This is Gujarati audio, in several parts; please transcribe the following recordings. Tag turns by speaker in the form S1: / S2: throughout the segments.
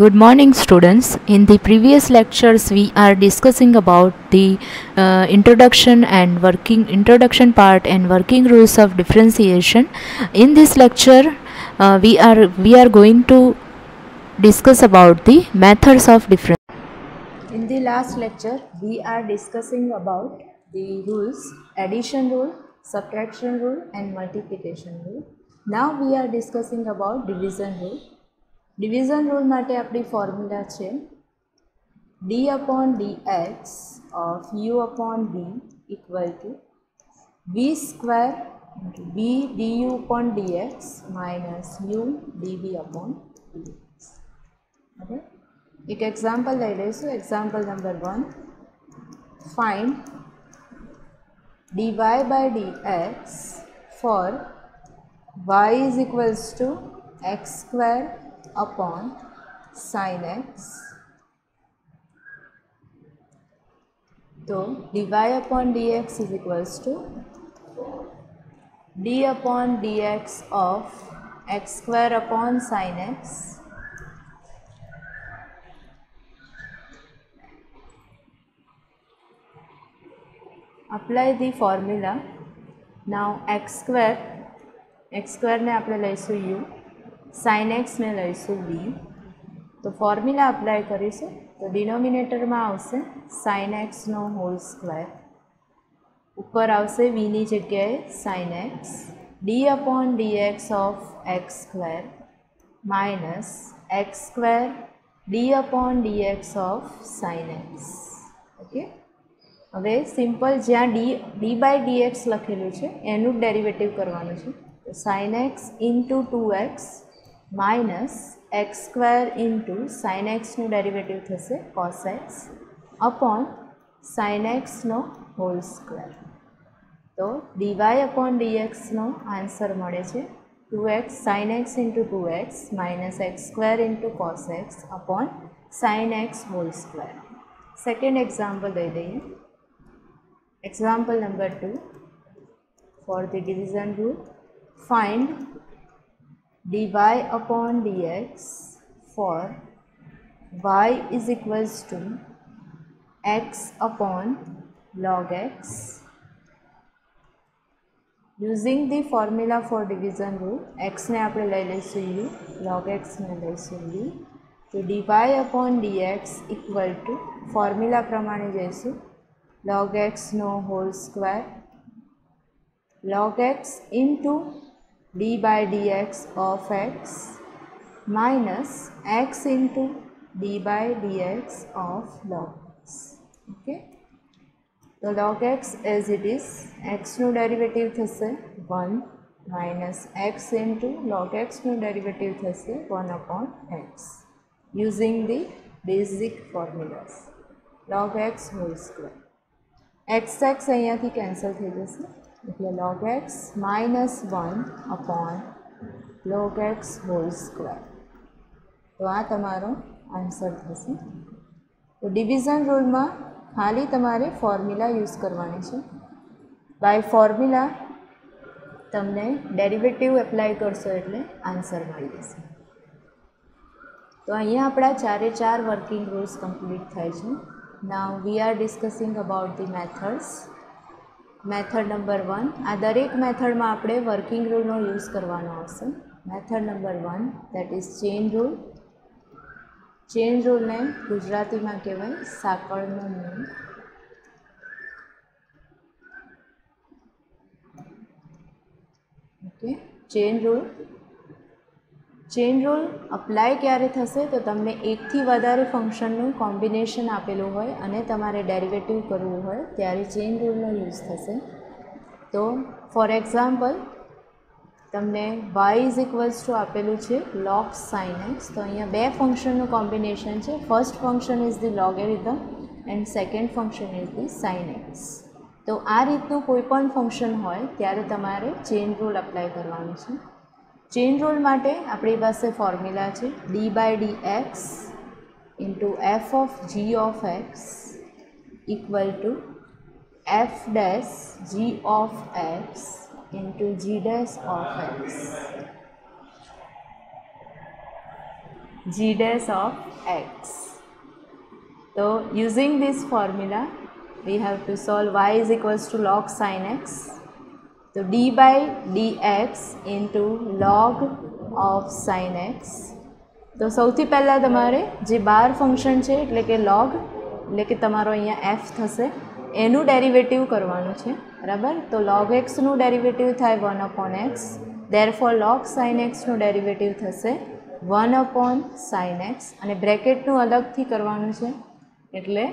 S1: Good morning students. In the previous lectures we are discussing about the uh, introduction and working introduction part and working rules of differentiation. In this lecture uh, we are we are going to discuss about the methods of difference. In the last lecture we are discussing about the rules addition rule, subtraction rule and multiplication rule. Now we are discussing about division rule. Division rule માટે આપણી ફોર્મ્યુલા છે d upon d x of u upon b equal to v square b d u upon d x minus u d b upon d x okay એક એક્ઝામ્પલ લઈ લઈશું example number one find d y by d x for y is equals to x square upon sin x तो dy upon dx is equals to d upon dx of x square upon sin x apply the formula now x square x square ને આપણે લઈશું u સાઇન એક્સને લઈશું બી તો ફોર્મ્યુલા અપ્લાય કરીશું. તો ડિનોમિનેટરમાં આવશે સાઇન એક્સનો હોલ સ્ક્વેર ઉપર આવશે વીની જગ્યાએ sine x d upon d x of x square minus x square d upon d x of sine x okay હવે સિમ્પલ જ્યાં d d by d x લખેલું છે, એનું ડેરિવેટિવ કરવાનું છે. તો sine x into two x minus x square into sine એક્સનું derivative થશે કોસ એક્સ અપોન સાઇન એક્સનો હોલ સ્ક્વેર તો ડીવાય અપોન ડીએક્સનો આન્સર મળે છે two x sine x into two x minus x square into cos x upon sine x whole square second example લઈ લઈએ example number two for the division rule find dy upon dx for y is equals to x upon log x using the formula for division rule x ને આપણે લઈ લઈશું u log x ને લઈશું u તો dy upon dx equal to formula પ્રમાણે જઈશું log x no whole square log x into d by dx of x minus x into d by dx of log x. Okay. તો log x as it is xનું derivative થશે 1 માઇનસ એક્સ ઇન્ટુ લોગ એક્સનું ડેરિવેટિવ થશે one upon x using the basic formulas log x whole square x x અહીંયાથી કેન્સલ થઈ જશે એટલે log x minus one upon log x whole square તો આ તમારો આન્સર થશે. તો ડિવિઝન રૂલમાં ખાલી તમારે ફોર્મ્યુલા યુઝ કરવાની છે. બાય ફોર્મ્યુલા તમને ડેરિવેટિવ એપ્લાય કરશો એટલે આન્સર મળી જશે. તો અહીંયા આપણા ચારે ચાર વર્કિંગ રૂલ્સ કમ્પ્લીટ થાય છે. Now we are discussing about the methods method number one. આ દરેક મેથડમાં આપણે વર્કિંગ રૂલનો યુઝ કરવાનો આવશે. Method number one that is chain rule chain રૂલને ગુજરાતીમાં કહેવાય સાંકળનો નિયમ. Okay chain rule chain rule apply ક્યારે થશે તો તમને એકથી વધારે ફંક્શનનું કોમ્બિનેશન આપેલું હોય અને તમારે ડેરિવેટિવ કરવું હોય ત્યારે ચેન રૂલનો યુઝ થશે. તો ફોર એક્ઝામ્પલ તમને વાય ઇઝ ઇક્વલ્સ ટુ આપેલું છે લોગ સાઇન એક્સ તો અહીંયા બે ફંક્શનનું કોમ્બિનેશન છે. First function is the logarithm and second function is the sine x તો આ રીતનું કોઈ પણ ફંક્શન હોય ત્યારે તમારે ચેન રૂલ અપ્લાય કરવાનું છે. ચેન રૂલ માટે આપણી પાસે ફોર્મ્યુલા છે d by d x into f of g of x equal to f dash g of x into g dash of x g dash of x. So, using this formula, we have to solve y is equals to log sin x. So by d x into log of sine x તો સૌથી પહેલાં તમારે જે બાર ફંક્શન છે, એટલે કે લોગ એટલે કે તમારો અહીંયા એફ થશે, એનું ડેરિવેટિવ કરવાનું છે, બરાબર? તો લોગ એક્સનું ડેરિવેટિવ થાય one upon x therefore log sine એક્સનું derivative થશે વન અપોન સાઇન એક્સ અને બ્રેકેટનું અલગથી કરવાનું છે, એટલે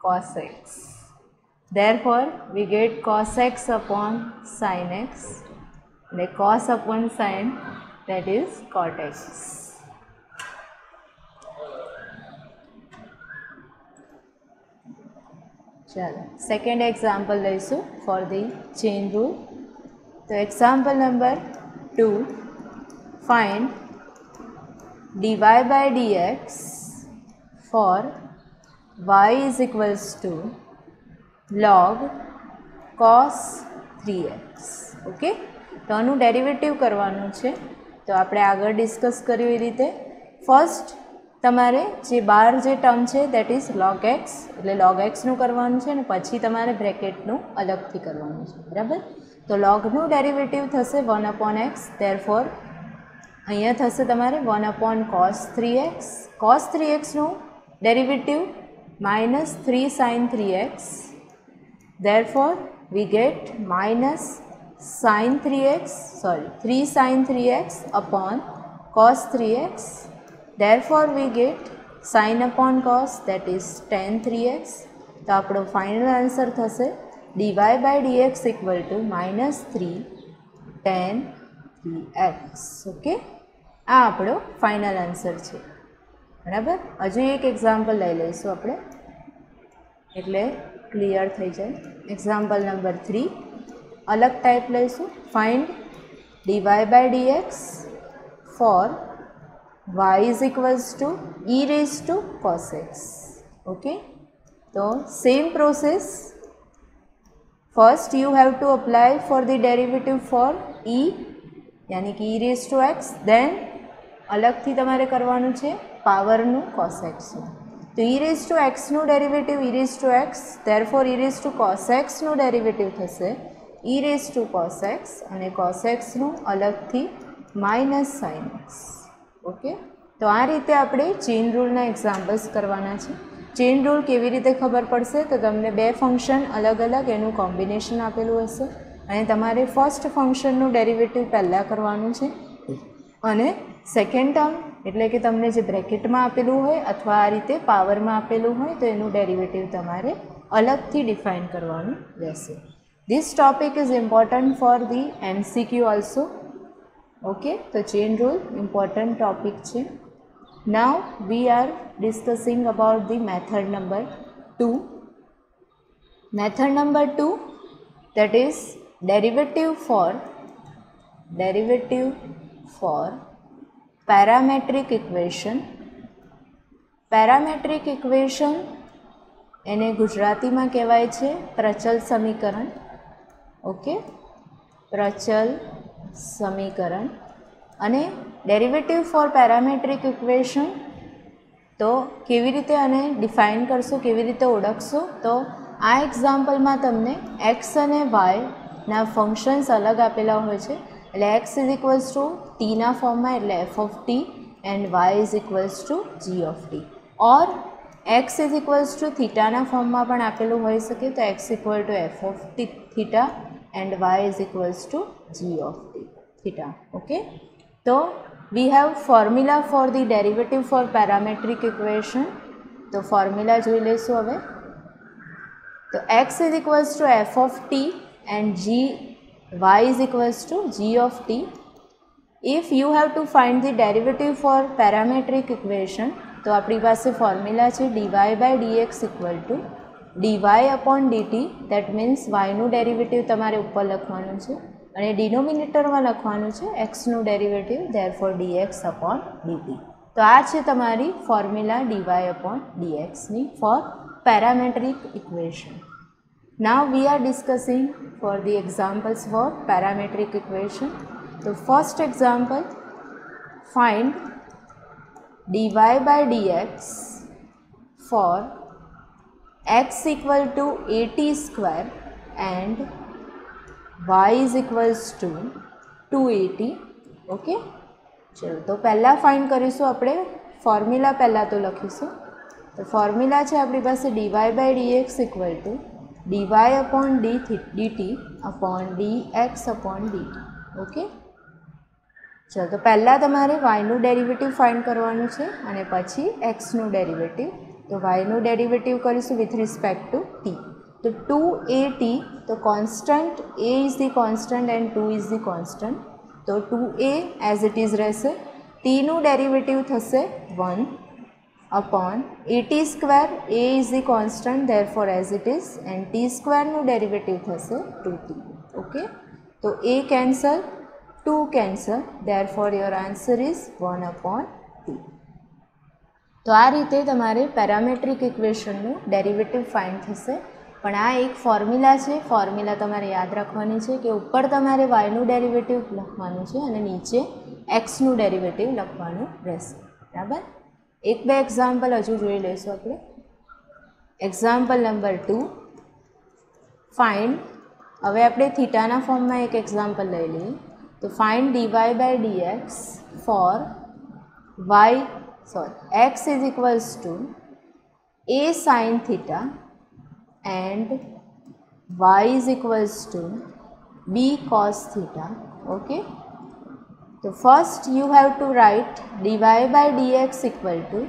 S1: cos x therefore we get cos x upon sine x એટલે cos upon sine that is cot x ચાલો સેકન્ડ એક્ઝામ્પલ લઈશું ફોર ધી ચેન રૂલ તો example number two find dy by dx for y is equals to log cos 3x okay તો આનું ડેરિવેટિવ કરવાનું છે. તો આપણે આગળ ડિસ્કસ કર્યું એ રીતે. ફર્સ્ટ તમારે જે બાર જે ટર્મ છે દેટ ઇઝ લોગ એક્સ એટલે લોગ એક્સનું કરવાનું છે અને પછી તમારે બ્રેકેટનું અલગથી કરવાનું છે, બરાબર? તો લોગનું ડેરિવેટિવ થશે one upon x therefore અહીંયા થશે તમારે one upon cos three x cos three એક્સનું derivative minus three sine three x therefore get minus minus sine three x sorry three sine three x upon we three x upon for that is three x તો આપણો ફાઇનલ આન્સર થશે d y by d x equal to minus three tan three x okay આ આપણો ફાઇનલ આન્સર છે બરાબર હજુ એક એક્ઝામ્પલ લઈ લઈશું આપણે એટલે ક્લિયર થઈ જાય એક્ઝામ્પલ નંબર થ્રી અલગ ટાઈપ લઈશું find d y by d x for y is equals to e raised to cos x okay so same process first you have to apply for the derivative for e યાની કે e raised to x then અલગથી તમારે કરવાનું છે પાવરનું cos x તો e raise to એક્સનું derivative e raise to x therefore e raised to cos x નું ડેરિવેટિવ થશે. E raise to cos x અને કોસ એક્સનું અલગથી માઇનસ સાઇન એક્સ ઓકે તો આ રીતે આપણે ચેઇન રૂલના એક્ઝામ્પલ્સ કરવાના છે. ચેઇન રૂલ કેવી રીતે ખબર પડશે? તો તમને બે ફંક્શન અલગ અલગ એનું કોમ્બિનેશન આપેલું હશે. અને તમારે ફર્સ્ટ ફંક્શનનું ડેરિવેટિવ પહેલાં કરવાનું છે. અને સેકન્ડ ટર્મ એટલે કે તમને જે બ્રેકેટમાં આપેલું હોય અથવા આ રીતે પાવરમાં આપેલું હોય તો એનું ડેરિવેટિવ તમારે અલગથી ડિફાઇન કરવાનું રહેશે. This topic is important for the MCQ also okay તો ચેન રૂલ ઇમ્પોર્ટન્ટ ટોપિક છે. Now we are discussing about the method number two method number two that is derivative for derivative for parametric equation. Parametric equation એને ગુજરાતીમાં કહેવાય છે પ્રચલ સમીકરણ. ઓકે? પ્રચલ સમીકરણ. અને ડેરિવેટિવ ફોર પેરામેટ્રિક ઇક્વેશન, તો કેવી રીતે આને ડિફાઇન કરશો, કેવી રીતે ઓળખશો? તો આ એક્ઝામ્પલમાં તમને એક્સ અને વાયના ફંક્શન્સ અલગ આપેલા હોય છે. એટલે એક્સ ઇઝ ઇક્વલ્સ ટુ ટીના ફોર્મમાં એટલે f of t and y is equals to g of t or x is equals to થીટાના ફોર્મમાં પણ આપેલું હોઈ શકે તો x equal to f of t theta and y is equals to g of t theta okay તો we have formula for the derivative for parametric equation તો ફોર્મ્યુલા જોઈ લઈશું હવે. તો x is equals to f of t and g y is equals to g of t if you have to find the derivative for parametric equation તો આપણી પાસે ફોર્મ્યુલા છે dy by dx equal to dy upon dt that means y નું ડેરિવેટિવ તમારે ઉપર લખવાનું છે અને ડિનોમિનેટરમાં લખવાનું છે x નું derivative therefore dx upon dt તો આ છે તમારી ફોર્મ્યુલા dy upon dx ની for parametric equation. Now we are discussing for the examples for parametric equation. The first example, find d y by d x for x equal to a t square and y is equals to two a t okay ચલો તો પહેલાં ફાઇન્ડ કરીશું આપણે ફોર્મ્યુલા પહેલાં તો લખીશું. તો ફોર્મ્યુલા છે આપણી પાસે d y by d x equal to d y upon d d t upon d x upon d t okay ચલો, તો પહેલાં તમારે વાયનું ડેરિવેટિવ ફાઇન્ડ કરવાનું છે અને પછી એક્સનું ડેરિવેટિવ તો વાયનું ડેરિવેટિવ કરીશું વિથ રિસ્પેક્ટ ટુ ટી તો ટુ એ ટી તો constant a is the constant and two is the constant તો two a as it is રહેશે. ટીનું ડેરિવેટિવ થશે one upon a t square a is the constant therefore as it is and t સ્ક્વેરનું derivative થશે ટુ ટી ઓકે તો a cancel two cancel therefore your answer is one upon two તો આ રીતે તમારે પેરામેટ્રિક ઇક્વેશનનું ડેરિવેટિવ ફાઇન્ડ થશે. પણ આ એક ફોર્મ્યુલા છે. ફોર્મ્યુલા તમારે યાદ રાખવાની છે કે ઉપર તમારે વાયનું ડેરિવેટિવ લખવાનું છે અને નીચે એક્સનું ડેરિવેટિવ લખવાનું રહેશે. બરાબર? એક બે એક્ઝામ્પલ હજુ જોઈ લઈશું આપણે. એક્ઝામ્પલ નંબર ટુ ફાઇન્ડ હવે આપણે થીટાના ફોર્મમાં એક એક્ઝામ્પલ લઈ લઈએ. તો find d y by d x for y sorry x is equals to a sine theta and y is equals to b cos theta okay તો first you have to write d y by d x equal to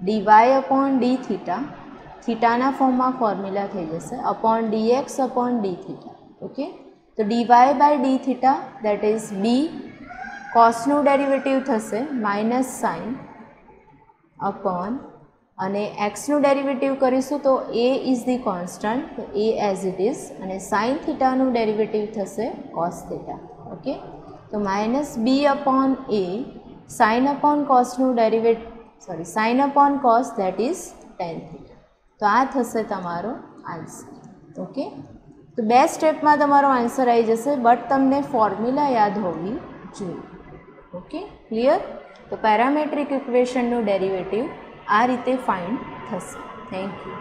S1: d y upon d theta થીટાના ફોર્મમાં ફોર્મ્યુલા થઈ જશે. Upon d x upon d theta okay તો d y by d theta that is b કોસનું derivative થશે માઇનસ સાઇન અપોન અને એક્સનું ડેરિવેટિવ કરીશું તો એ ઇઝ ધી કોન્સ્ટન્ટ તો એ એઝ ઇટ ઇઝ અને સાઇન થીટાનું ડેરિવેટિવ થશે કોસ થીટા ઓકે તો minus b upon a sine upon કોસનું derivative sorry sine upon cos that is tan theta તો આ થશે તમારો આન્સર ઓકે તો બે સ્ટેપમાં તમારો આન્સર આવી જશે બટ તમને ફોર્મ્યુલા યાદ હોવી જોઈએ. ઓકે ક્લિયર તો પેરામેટ્રિક ઇક્વેશનનું ડેરિવેટિવ આ રીતે ફાઇન્ડ થશે. Thank you